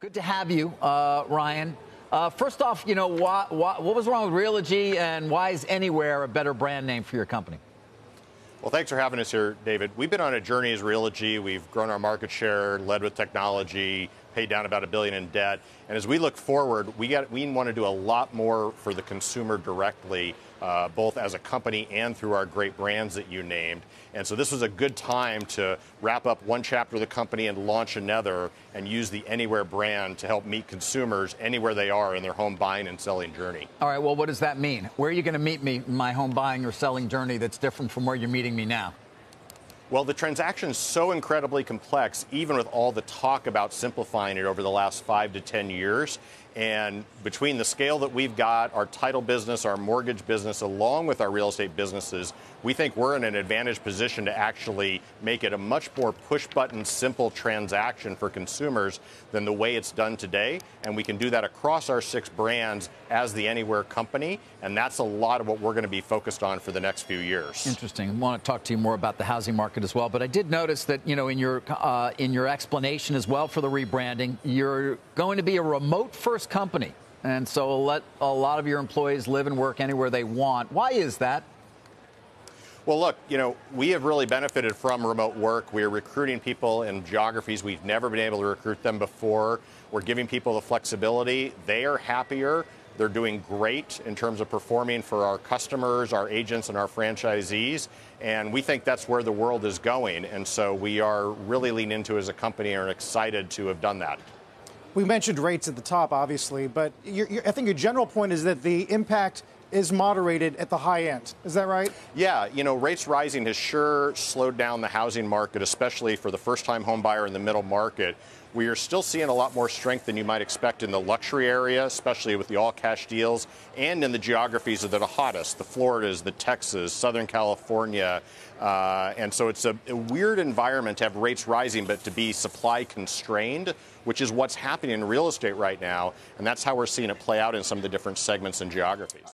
Good to have you, uh, Ryan. Uh, first off, you know, why, why, what was wrong with Realogy and why is Anywhere a better brand name for your company? Well, thanks for having us here, David. We've been on a journey as Realogy. We've grown our market share, led with technology, paid down about a billion in debt. And as we look forward, we, got, we want to do a lot more for the consumer directly, uh, both as a company and through our great brands that you named. And so this was a good time to wrap up one chapter of the company and launch another and use the Anywhere brand to help meet consumers anywhere they are in their home buying and selling journey. All right, well, what does that mean? Where are you going to meet me in my home buying or selling journey that's different from where you're meeting me now? Well, the transaction is so incredibly complex, even with all the talk about simplifying it over the last five to 10 years. And between the scale that we've got, our title business, our mortgage business, along with our real estate businesses, we think we're in an advantaged position to actually make it a much more push button, simple transaction for consumers than the way it's done today. And we can do that across our six brands as the Anywhere company. And that's a lot of what we're going to be focused on for the next few years. Interesting. I want to talk to you more about the housing market as well. But I did notice that, you know, in your, uh, in your explanation as well for the rebranding, you're going to be a remote first company. And so let a lot of your employees live and work anywhere they want. Why is that? Well, look, you know, we have really benefited from remote work. We are recruiting people in geographies we've never been able to recruit them before. We're giving people the flexibility. They are happier. They're doing great in terms of performing for our customers, our agents, and our franchisees. And we think that's where the world is going. And so we are really leaning into as a company and are excited to have done that. We mentioned rates at the top, obviously, but I think your general point is that the impact is moderated at the high end. Is that right? Yeah, you know, rates rising has sure slowed down the housing market, especially for the first time home buyer in the middle market. We are still seeing a lot more strength than you might expect in the luxury area, especially with the all cash deals, and in the geographies that are the hottest the Floridas, the Texas, Southern California. Uh, and so it's a, a weird environment to have rates rising, but to be supply constrained, which is what's happening in real estate right now. And that's how we're seeing it play out in some of the different segments and geographies.